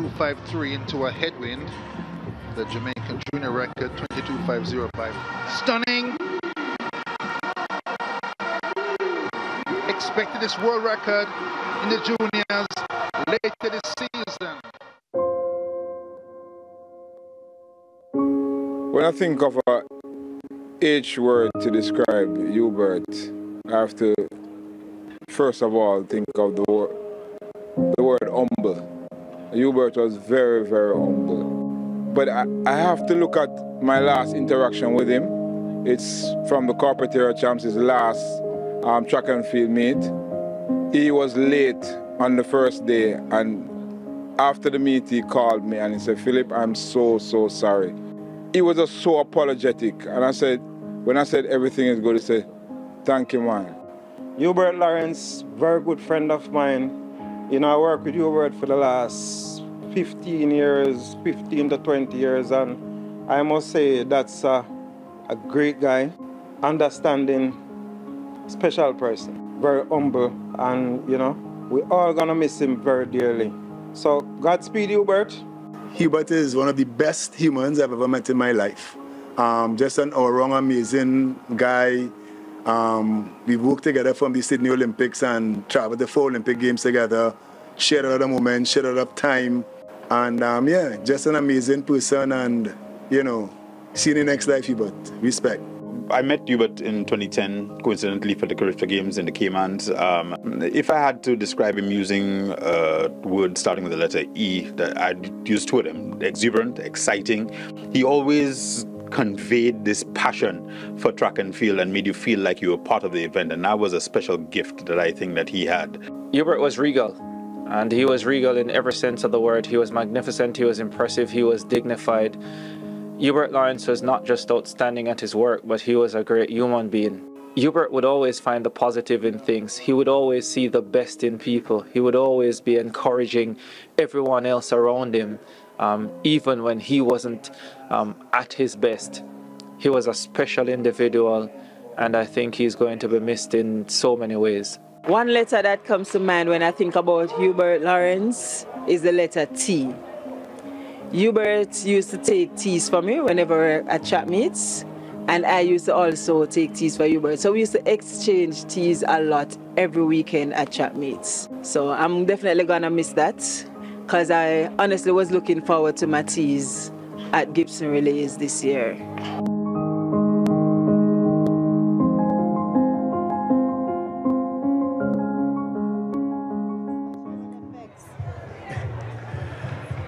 22.53 into a headwind. The Jamaican junior record 22.505. Stunning! Expected this world record in the juniors later this season. When I think of a H word to describe Hubert, I have to first of all think of the word, the word humble. Hubert was very, very humble. But I, I have to look at my last interaction with him. It's from the Corporate Area champs, his last um, track and field meet. He was late on the first day and after the meet he called me and he said, Philip, I'm so, so sorry. He was just so apologetic. And I said, when I said everything is good, he said, thank you, man. Hubert Lawrence, very good friend of mine. You know, I worked with Hubert for the last 15 years, 15 to 20 years, and I must say that's a, a great guy, understanding, special person, very humble, and you know, we're all gonna miss him very dearly. So, Godspeed, Hubert. Hubert is one of the best humans I've ever met in my life. Um, just an all-round amazing guy. Um, we worked together from the Sydney Olympics and traveled the four Olympic Games together, shared a lot of moments, shared a lot of time. And um, yeah, just an amazing person and, you know, see you in the next life, Hubert. Respect. I met Hubert in 2010, coincidentally for the Caribbean Games in the Caymans. Um, if I had to describe him using a word starting with the letter E, that I'd use two of them exuberant, exciting. He always conveyed this passion for track and field and made you feel like you were part of the event. And that was a special gift that I think that he had. Hubert was regal. And he was regal in every sense of the word. He was magnificent, he was impressive, he was dignified. Hubert Lawrence was not just outstanding at his work, but he was a great human being. Hubert would always find the positive in things. He would always see the best in people. He would always be encouraging everyone else around him, um, even when he wasn't um, at his best. He was a special individual, and I think he's going to be missed in so many ways. One letter that comes to mind when I think about Hubert Lawrence is the letter T. Hubert used to take teas for me whenever at chat meets, and I used to also take teas for Hubert. So we used to exchange teas a lot every weekend at chat meets. So I'm definitely gonna miss that, because I honestly was looking forward to my teas at Gibson Relays this year.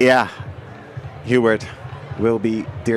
Yeah, Hubert will be dear.